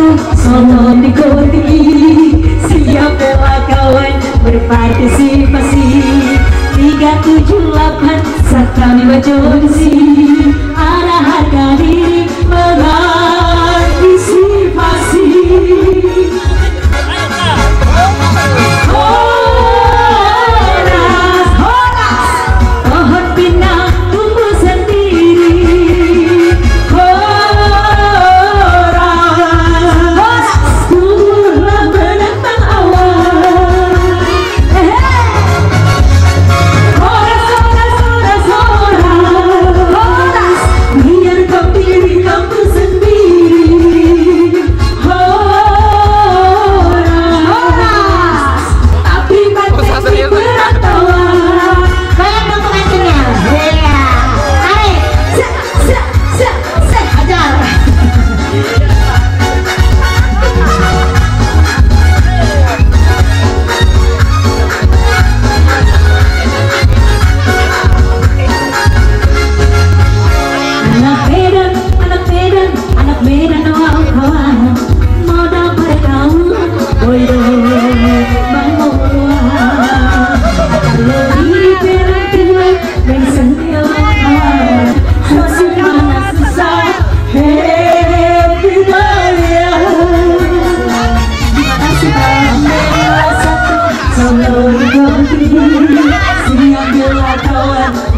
aku Sono nego tinggi Siap bela kawan berpartisipasi 378 Sakami bajo desi Arah harga diri Here he comes.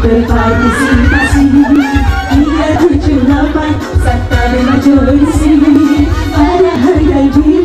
Berpartisipasi Hingga tujuh delapan serta bermajorisi Pada harga diri